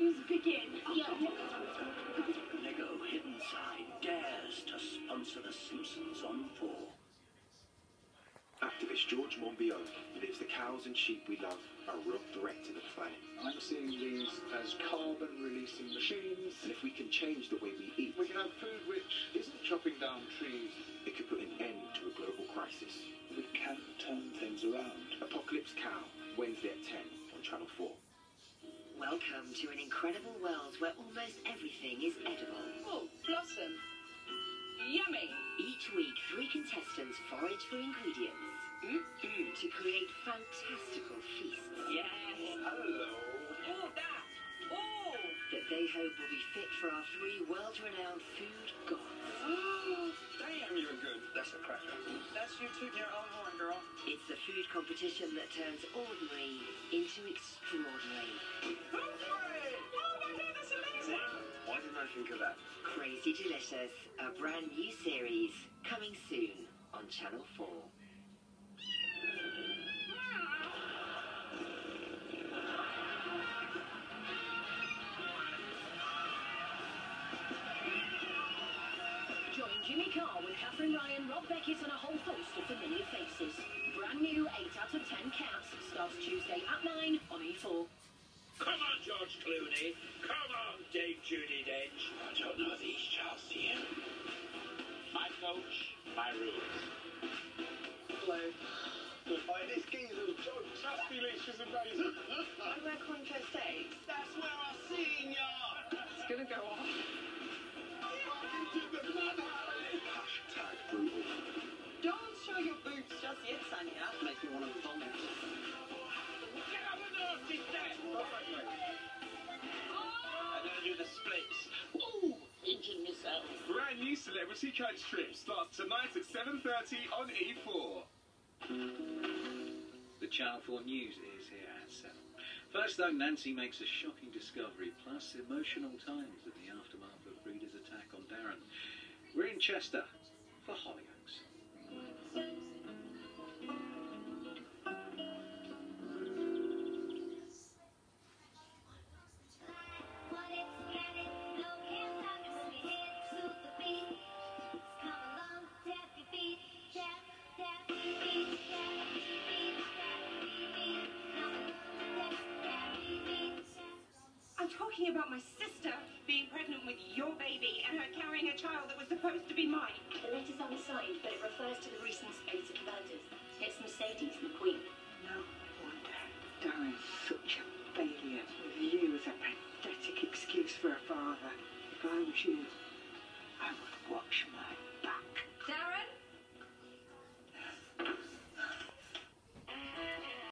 things begin. Lego Hidden Side dares to sponsor The Simpsons on 4. Activist George Monbiot believes the cows and sheep we love are a real threat to the planet. I'm seeing these as carbon-releasing machines. And if we can change the way we eat... We can have food which isn't chopping down trees. It could put an end to a global crisis. We can turn things around. Apocalypse Cow, Wednesday at 10 on Channel 4. Welcome to an incredible world where almost everything is edible. Oh, blossom. Yummy. Each week, three contestants forage for ingredients Mm-mm. to create fantastical feasts Yes. Hello. Oh, that. Oh. that they hope will be fit for our three world-renowned food gods. Oh. Damn, you're good. That's a cracker. That's you tooting your food competition that turns ordinary into extraordinary. Hooray! Oh my god, that's amazing. Why didn't I think of that? Crazy Delicious, a brand new series coming soon on Channel 4. Join Jimmy Carr with Katherine Ryan, Rob Beckett, and a whole host of Tuesday at 9 on E E4. Come on, George Clooney. Come on, Dave Judy Dench. I don't know these, Charles, do you? My coach, my rules. Hello. Goodbye. This geezer's joke. Trusty leash is amazing. do the splits. Ooh, injured myself. Brand new Celebrity Coach Trip starts tonight at 7.30 on E E4. The Channel 4 News is here at 7. First, though, Nancy makes a shocking discovery, plus emotional times in the aftermath of Frida's attack on Darren. We're in Chester talking about my sister being pregnant with your baby and her carrying a child that was supposed to be mine. The letter's unsigned, but it refers to the recent spate of murders. It's Mercedes McQueen. No wonder Darren's such a failure with you as a pathetic excuse for a father. If I was you, I would